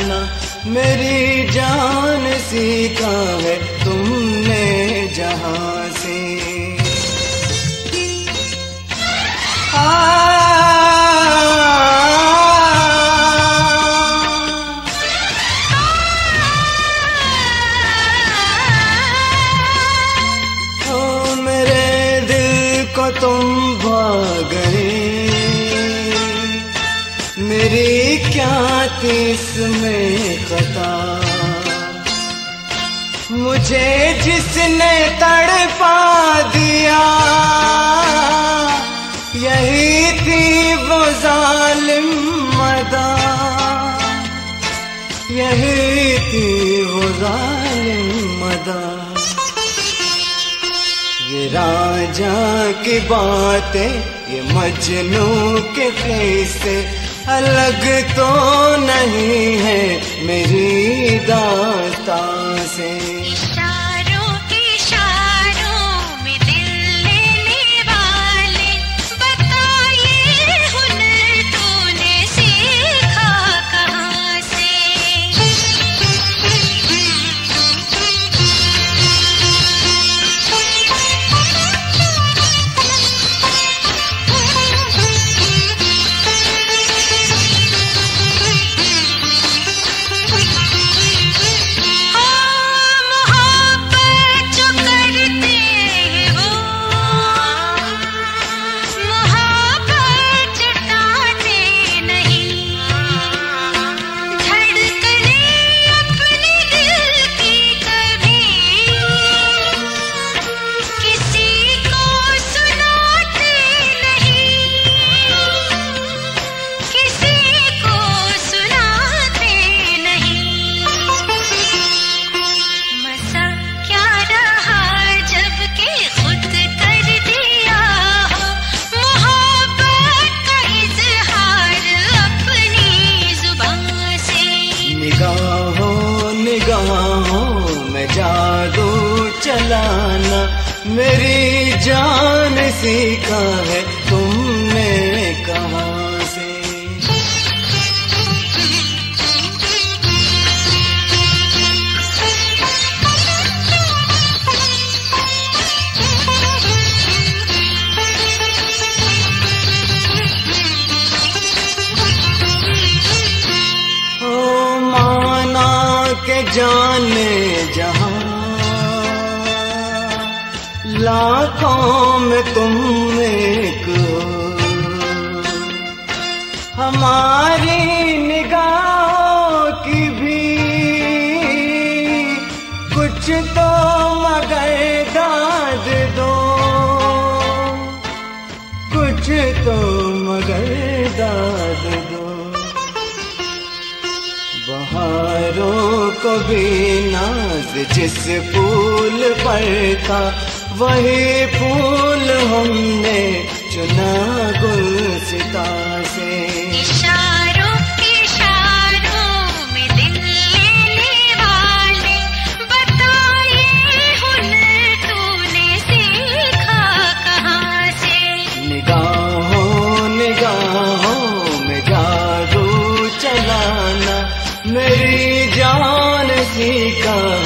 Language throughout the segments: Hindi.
जाना मेरी जान सीखा है तुमने जहाँ से। तुम थी इसमें खता मुझे जिसने तड़पा दिया, यही थी वो जालिम मदा। यही थी वो जालिम मदा। ये राजा की बातें, ये मजनू के कैसे अलग तो नहीं है मेरी दास्ता निगाहों निगाहों में जादू चलाना मेरी जान सीखा है? जाने जहाँ लाखों में तुम एक हमारी निगाहों की भी कुछ तो मगर दाद दो। कुछ तो मगर दाद दो। बहारों को भी नाज जिस फूल पर था वही फूल जान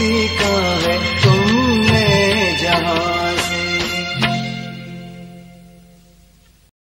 किसी का